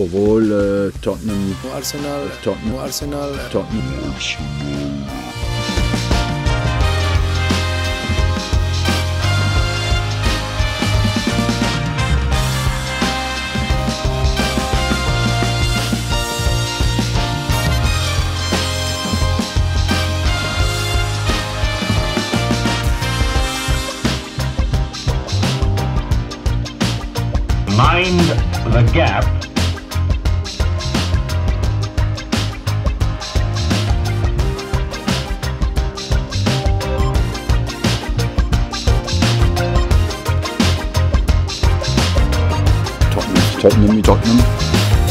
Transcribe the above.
Uh, Tottenham. Arsenal. Uh, Tottenham. Arsenal. Tottenham. Mind the gap Tottenham, Tottenham.